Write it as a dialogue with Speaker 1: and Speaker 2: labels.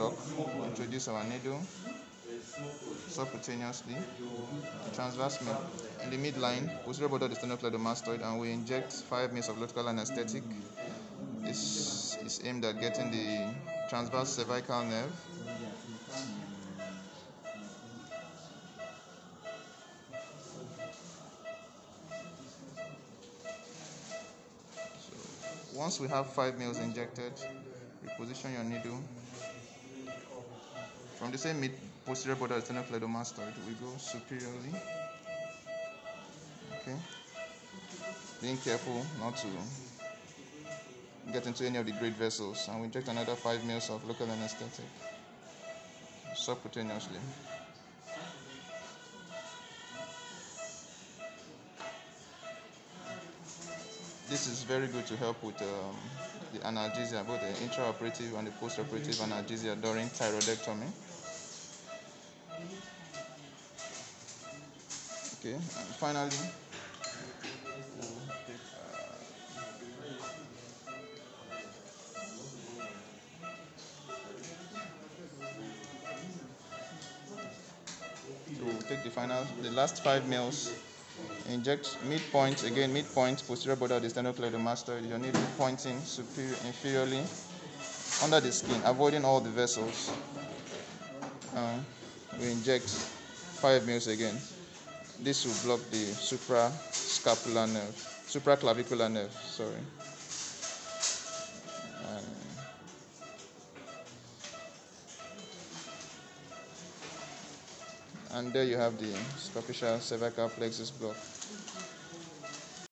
Speaker 1: block, introduce our needle subcutaneously, transverse in the midline, posterior border of the sternocleidomastoid, and we inject 5 mils of local anesthetic. This is aimed at getting the transverse cervical nerve. Once we have 5 mils injected, reposition your needle from the same mid posterior border of the sternocleidomastoid, we go superiorly. Okay. Being careful not to get into any of the great vessels, and we inject another 5 mils of local anesthetic subcutaneously. This is very good to help with um, the analgesia, both the intraoperative and the postoperative analgesia during thyroidectomy. Okay, and finally, we'll take, uh, take the final, the last five mils. Inject midpoint again, midpoint posterior border of the sternocleidomastoid. Your needle pointing superior, inferiorly under the skin, avoiding all the vessels. Um, we inject five mils again. This will block the suprascapular nerve, supraclavicular nerve. Sorry. And and there you have the superficial cervical plexus block.